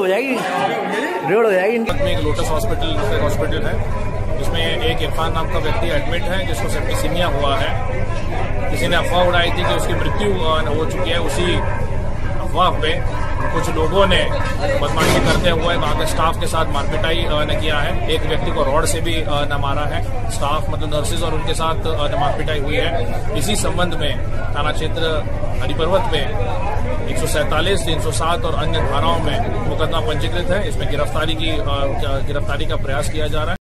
हो जाएगी। रेड हो जाएगी इनकी। में एक लोटस हॉस्पिटल हॉस्पिटल है, जिसमें एक इरफान नाम का व्यक्ति एडमिट है, जिसको सेप्टिसीमिया हुआ है। किसी ने अफवाह उड़ाई थी कि उसकी मृत्यु हो चुकी है उसी अफवाह पे। कुछ लोगों ने बदमाशी करते हुए वहाँ के स्टाफ के साथ मारपिटाई न किया है। एक व्यक्ति को रॉड से भी न मारा है। स्टाफ मतलब नर्सेज और उनके साथ मारपिटाई हुई है। इसी संबंध में थाना क्षेत्र हरिपर्वत में सैंतालीस, तीन सौ सात और अन्य धाराओं में मुकदमा पंजीकृत है। इसमें गिरफ्तारी की गिरफ्तारी का प्रयास किया जा रहा है।